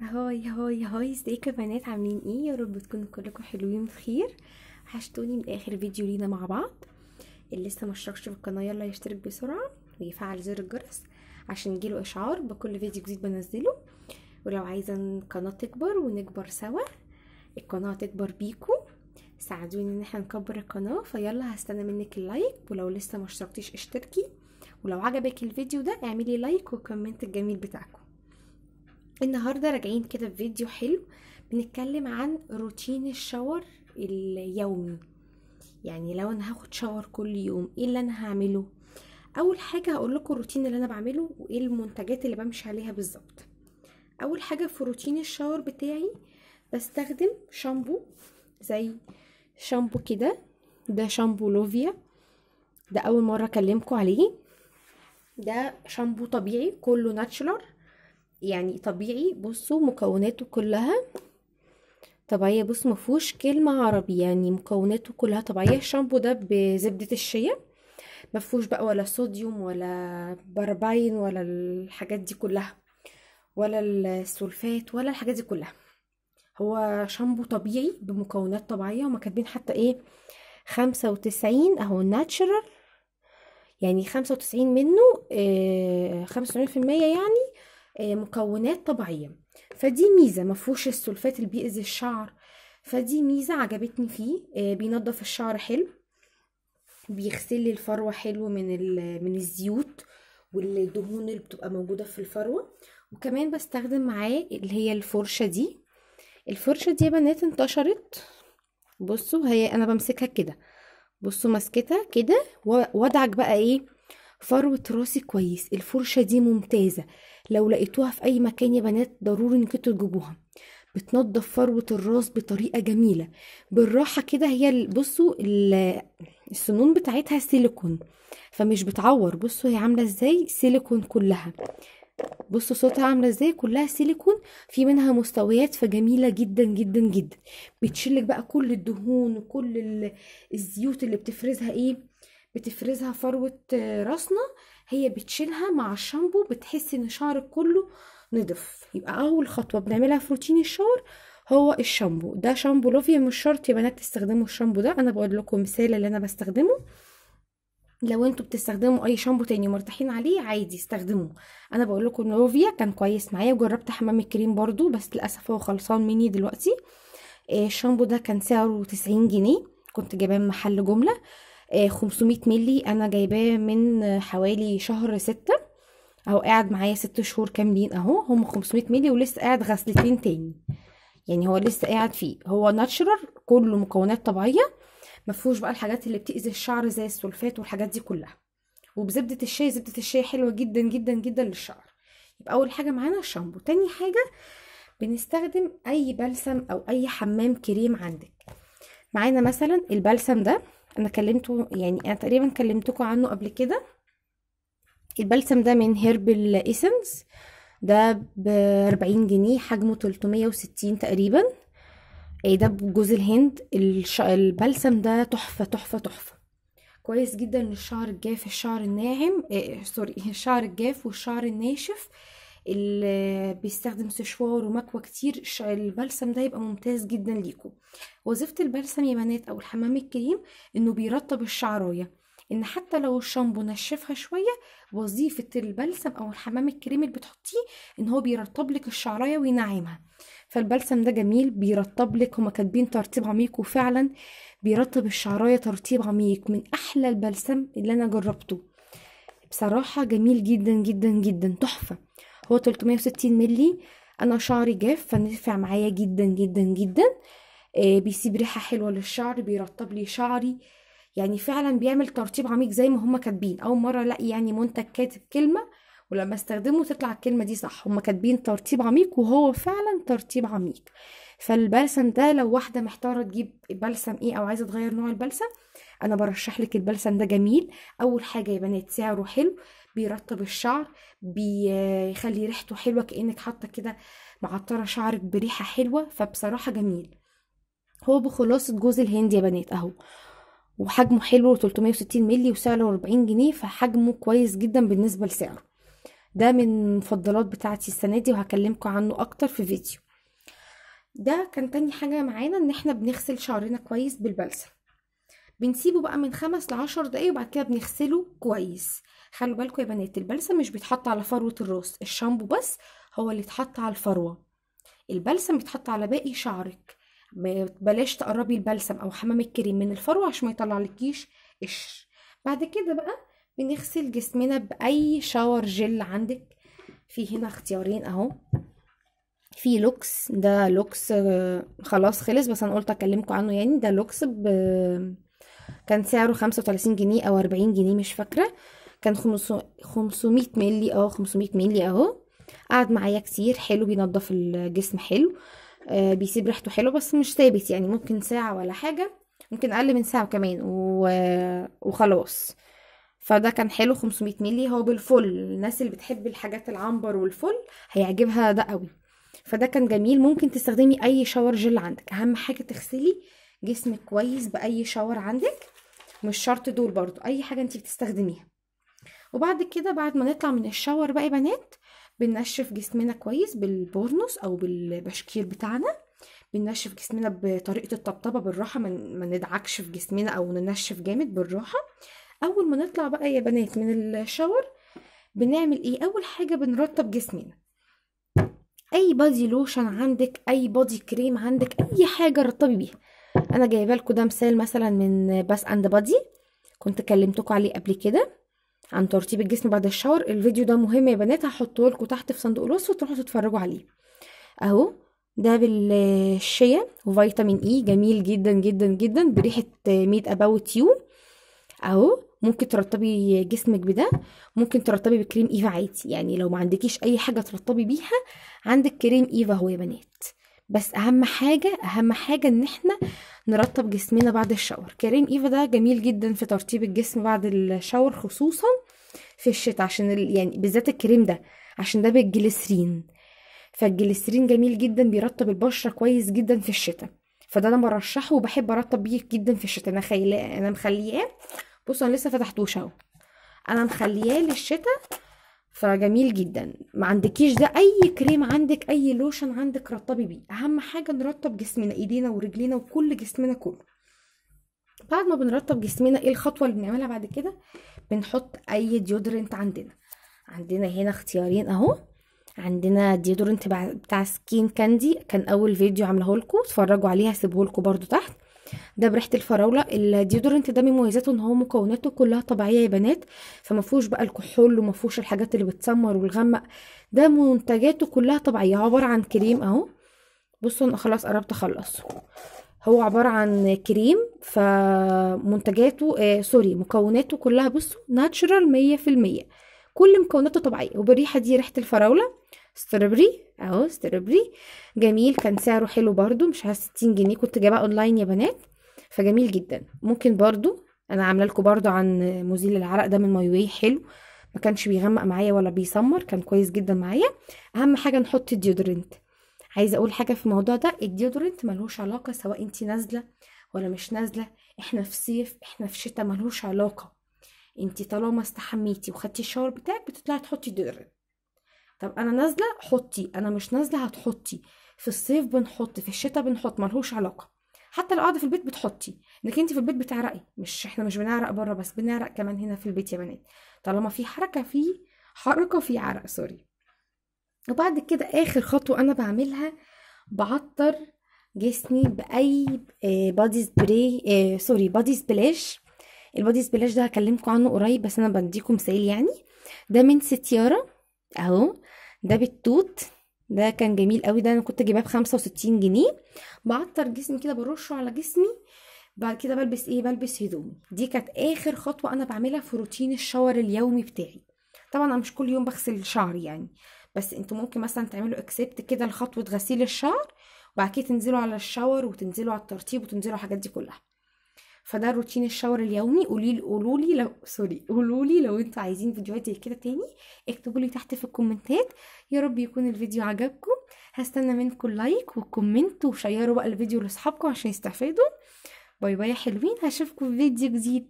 hi hi hi. ازيكم يا بنات؟ عاملين إيه؟ يا رب تكونوا كلكم حلوين بخير. وحشتوني من اخر فيديو لينا مع بعض. اللي لسه مشتركش في القناة يلا يشترك بسرعة ويفعل زر الجرس عشان يجيله اشعار بكل فيديو جديد بنزله. ولو عايزة القناه تكبر ونكبر سوا القناة تكبر بيكم ساعدوني إن إحنا نكبر القناة فيلا هستنى منك ال like. ولو لسه مشتركتيش اشتركي. ولو عجبك الفيديو ده اعملي like و comment الجميل بتاعكم. النهارده راجعين كده بفيديو حلو بنتكلم عن روتين الشاور اليومي. يعني لو أنا هاخد شاور كل يوم إيه اللي أنا هعمله؟ أول حاجة هقول لكم الروتين اللي أنا بعمله وإيه المنتجات اللي بمشي عليها بالظبط. أول حاجة في روتين الشاور بتاعي بستخدم شامبو زي شامبو كده ده شامبو لوفيا ده أول مرة أكلمكم عليه. ده شامبو طبيعي كله ناتشورال يعني طبيعي بصوا مكوناته كلها طبيعية بص مفهوش كلمة عربي يعني مكوناته كلها طبيعية. الشامبو ده بزبدة الشيا مفهوش بقى ولا صوديوم ولا برباين ولا الحاجات دي كلها ولا السولفات ولا الحاجات دي كلها. هو شامبو طبيعي بمكونات طبيعية هما كاتبين حتى إيه خمسة وتسعين أهو ناتشرال يعني خمسة وتسعين منه خمسة وتسعين في المية يعني مكونات طبيعية. فدي ميزة مفهوش السلفات اللي بيأذي الشعر. فدي ميزة عجبتني فيه بينظف الشعر حلو بيغسل لي الفروة حلو من من الزيوت والدهون اللي بتبقى موجودة في الفروة. وكمان بستخدم معاه اللي هي الفرشة دي. الفرشة دي يا بنات انتشرت. بصوا هي أنا بمسكها كده. بصوا ماسكتها كده وادعك بقى إيه؟ فروة راسي كويس الفرشة دي ممتازة. لو لقيتوها في أي مكان يا بنات ضروري انكم تجيبوها. بتنضف فروة الراس بطريقة جميلة. بالراحة كده هي بصوا السنون بتاعتها سيليكون. فمش بتعور. بصوا هي عاملة إزاي؟ سيليكون كلها. بصوا صوتها عاملة إزاي؟ كلها سيليكون. في منها مستويات فجميلة جدا جدا جدا. بتشيلك بقى كل الدهون وكل الزيوت اللي بتفرزها إيه؟ بتفرزها فروة راسنا هي بتشيلها مع الشامبو بتحسي إن شعرك كله نضف. يبقى أول خطوة بنعملها في روتين الشاور هو الشامبو. ده شامبو لوفيا مش شرط يا بنات تستخدموا الشامبو ده. أنا بقول لكم مثال اللي أنا بستخدمه. لو أنتوا بتستخدموا أي شامبو تاني ومرتاحين عليه عادي استخدموه. أنا بقول لكم لوفيا كان كويس معايا وجربت حمام الكريم برضو بس للأسف هو خلصان مني دلوقتي. الشامبو ده كان سعره 90 جنيه. كنت جايباه من محل جملة. 500 ملي أنا جايباه من حوالي شهر ستة. أهو قاعد معايا ست شهور كاملين أهو. هم 500 ملي ولسه قاعد غسلتين تاني. يعني هو لسه قاعد فيه. هو ناتشرال كله مكونات طبيعية. مفهوش بقى الحاجات اللي بتأذي الشعر زي السلفات والحاجات دي كلها. وبزبدة الشيا زبدة الشيا حلوة جدا جدا جدا للشعر. يبقى أول حاجة معانا الشامبو تاني حاجة بنستخدم أي بلسم أو أي حمام كريم عندك. معانا مثلا البلسم ده. أنا كلمته يعني أنا تقريبا كلمتكم عنه قبل كده. البلسم ده من Herbal Essences ده ب 40 جنيه حجمه 360 تقريبا. ده بجوز الهند. الش... البلسم ده تحفة تحفة تحفة. كويس جدا للشعر الجاف الشعر الناعم إيه sorry الشعر الجاف والشعر الناشف. اللي بيستخدم سشوار ومكوى كتير البلسم ده يبقى ممتاز جدا ليكم وظيفة البلسم يا بنات أو الحمام الكريم إنه بيرطب الشعراية إن حتى لو الشامبو نشفها شوية وظيفة البلسم أو الحمام الكريم اللي بتحطيه إن هو بيرطب لك الشعراية وينعمها. فالبلسم ده جميل بيرطب لك هما كاتبين ترطيب عميق وفعلا بيرطب الشعراية ترطيب عميق من أحلى البلسم اللي أنا جربته. بصراحة جميل جدا جدا جدا تحفة. هو 360 ملي أنا شعري جاف فنفع معايا جدا جدا جدا. آه بيسيب ريحة حلوة للشعر بيرطب لي شعري. يعني فعلا بيعمل ترطيب عميق زي ما هما كاتبين. أول مرة ألاقي يعني منتج كاتب كلمة ولما أستخدمه تطلع الكلمة دي صح. هما كاتبين ترطيب عميق وهو فعلا ترطيب عميق. فالبلسم ده لو واحدة محتارة تجيب بلسم إيه أو عايزة تغير نوع البلسم أنا برشح لك البلسم ده جميل أول حاجة يا بنات سعره حلو بيرطب الشعر بيخلي ريحته حلوة كأنك حاطة كده معطرة شعرك بريحة حلوة فبصراحة جميل. هو بخلاصة جوز الهند يا بنات أهو وحجمه حلو 360 مللي وسعره 40 جنيه فحجمه كويس جدا بالنسبة لسعره. ده من المفضلات بتاعتي السنة دي وهكلمكم عنه أكتر في فيديو. ده كان تاني حاجة معانا إن إحنا بنغسل شعرنا كويس بالبلسم. بنسيبه بقى من خمس لعشر دقايق وبعد كده بنغسله كويس. خلوا بالكم يا بنات البلسم مش بيتحط على فروة الراس الشامبو بس هو اللي اتحط على الفروة. البلسم بيتحط على باقي شعرك. بلاش تقربي البلسم أو حمام الكريم من الفروة عشان ما يطلعلكيش قشر. بعد كده بقى بنغسل جسمنا بأي shower gel عندك. في هنا اختيارين أهو. في لوكس ده لوكس خلاص خلص بس أنا قلت أكلمكم عنه يعني ده لوكس ب كان سعره خمسة وتلاتين جنيه أو أربعين جنيه مش فاكرة. كان خمسمية ملي آه خمسمية ملي أهو. قعد معايا كتير حلو بينضف الجسم حلو آه بيسيب ريحته حلو بس مش ثابت يعني ممكن ساعة ولا حاجة ممكن أقل من ساعة كمان و... وخلاص. فده كان حلو 500 ملي هو بالفل الناس اللي بتحب الحاجات العنبر والفل هيعجبها ده قوي. فده كان جميل. ممكن تستخدمي أي شاور جل عندك. أهم حاجة تغسلي جسمك كويس بأي شاور عندك. مش شرط دول برضو أي حاجة انت بتستخدميها. وبعد كده بعد ما نطلع من الشاور بقى يا بنات بننشف جسمنا كويس بالبورنوس أو بالبشكير بتاعنا. بننشف جسمنا بطريقة الطبطبة بالراحة ما ندعكش في جسمنا أو ننشف جامد بالراحة. أول ما نطلع بقى يا بنات من ال shower بنعمل إيه؟ أول حاجة بنرطب جسمنا. أي body lotion عندك أي body cream عندك أي حاجة رطبي بيها. أنا جايبة لكم ده مثال مثلا من Bath and Body كنت كلمتكم عليه قبل كده عن ترطيب الجسم بعد ال shower. الفيديو ده مهم يا بنات هحطه لكم تحت في صندوق الوصف وتروحوا تتفرجوا عليه. أهو ده بالشيا وفيتامين E جميل جدا جدا جدا بريحة Mad About You أهو ممكن ترطبي جسمك بده ممكن ترطبي بكريم إيفا عادي. يعني لو ما عندكيش أي حاجة ترطبي بيها عندك كريم إيفا هو يا بنات. بس أهم حاجة أهم حاجة إن إحنا نرطب جسمنا بعد ال shower. كريم إيفا ده جميل جدا في ترطيب الجسم بعد ال shower خصوصا في الشتاء عشان ال... يعني بالذات الكريم ده عشان ده بالجليسرين. فالجليسرين جميل جدا بيرطب البشرة كويس جدا في الشتاء. فده أنا برشحه وبحب أرطب بيه جدا في الشتاء. أنا خيلاه أنا مخلياه بصوا أنا لسه فتحتوش أهو. أنا مخلياه للشتاء فجميل جدا. ما عندكيش ده أي كريم عندك أي لوشن عندك رطبي بيه. أهم حاجة نرطب جسمنا إيدينا ورجلينا وكل جسمنا كله. بعد ما بنرطب جسمنا إيه الخطوة اللي بنعملها بعد كده؟ بنحط أي deodorant عندنا. عندنا هنا اختيارين أهو. عندنا deodorant بتاع Skin Candy كان أول فيديو عامله لكم اتفرجوا عليه هسيبه لكم برده تحت. ده بريحة الفراولة. ال deodorant ده من مميزاته إن هو مكوناته كلها طبيعية يا بنات فما فيهوش بقى الكحول وما فيهوش الحاجات اللي بتسمر وتغمق. ده منتجاته كلها طبيعية. عبارة عن كريم أهو. بصوا أنا خلاص قربت أخلص. هو عبارة عن كريم فمنتجاته آه sorry مكوناته كلها بصوا natural مية في المية. كل مكوناته طبيعية. وبالريحة دي ريحة الفراولة. strawberry أهو strawberry جميل كان سعره حلو برضو مش عارف 60 جنيه. كنت جايباه أونلاين يا بنات فجميل جدا. ممكن برضو أنا عاملة لكم برضو عن مزيل العرق ده من My Way حلو. ما كانش بيغمق معايا ولا بيسمر كان كويس جدا معايا. أهم حاجة نحط ال deodorant عايزة أقول حاجة في الموضوع ده ال deodorant ملوش علاقة سواء انت نازلة ولا مش نازلة. إحنا في صيف إحنا في شتاء ملوش علاقة. انت طالما استحميتي وخدتي ال shower بتاعك بتطلعي تحطي deodorant طب أنا نازلة حطي. أنا مش نازلة هتحطي. في الصيف بنحط في الشتاء بنحط ملهوش علاقة. حتى لو قاعدة في البيت بتحطي. انك انت في البيت بتعرقي. مش إحنا مش بنعرق بره بس بنعرق كمان هنا في البيت يا بنات. طالما في حركة في حركة في عرق sorry وبعد كده آخر خطوة أنا بعملها بعطر جسمي بأي body spray sorry body splash ال body splash ده هكلمكم عنه قريب بس أنا بديكم مثال يعني. ده من ستيارة أهو. ده بالتوت. ده كان جميل قوي. ده أنا كنت جايباه بخمسة وستين جنيه. بعطر جسمي كده برشه على جسمي. بعد كده بلبس إيه؟ بلبس هدومي دي كانت آخر خطوة أنا بعملها في روتين ال shower اليومي بتاعي. طبعا أنا مش كل يوم بغسل شعري يعني. بس أنتوا ممكن مثلا تعملوا except كده لخطوة غسيل الشعر وبعد كده تنزلوا على ال shower وتنزلوا على الترطيب وتنزلوا على الحاجات دي كلها. فده روتين ال shower اليومي. قولي لي قولوا لي لو sorry قولوا لي لو أنتوا عايزين فيديوهات زي كده تاني اكتبوا لي تحت في الكومنتات. يا رب يكون الفيديو عجبكم. هستنى منكم like و comment وشيروا بقى الفيديو لأصحابكم عشان يستفادوا. bye bye يا حلوين. هشوفكم في فيديو جديد.